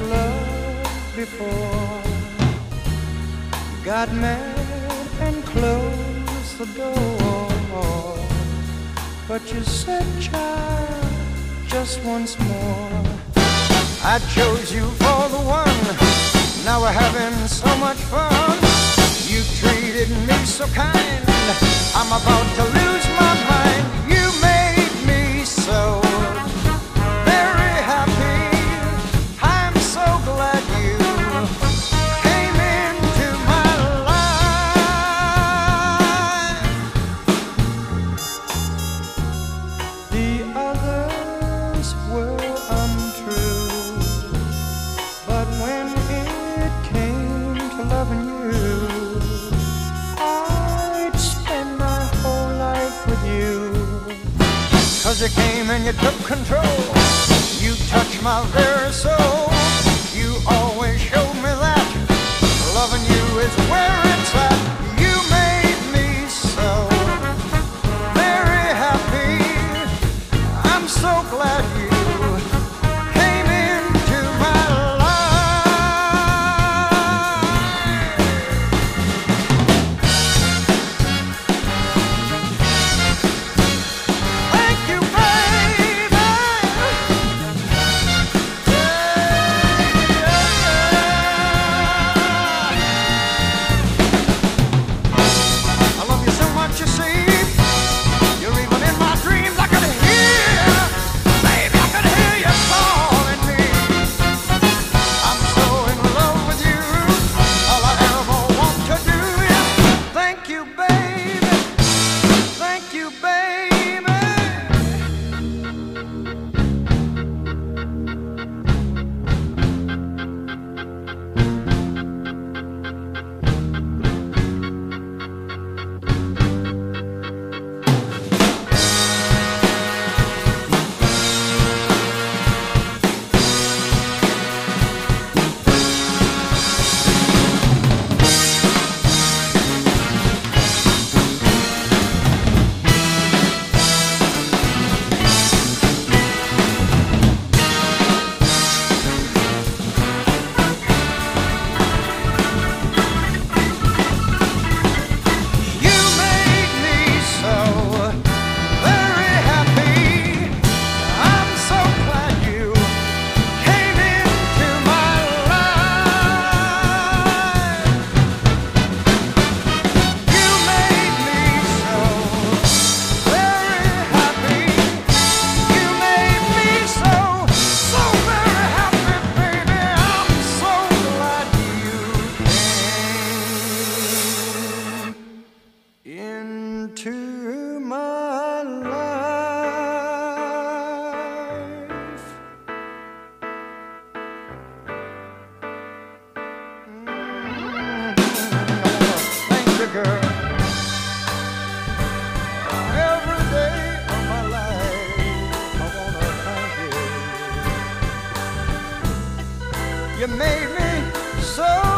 love before. Got mad and closed the door. But you said, child, just once more. I chose you for the one. Now we're having so much fun. You treated me so kind. I'm about to lose my mind. You came and you took control. You touched my very soul. You made me so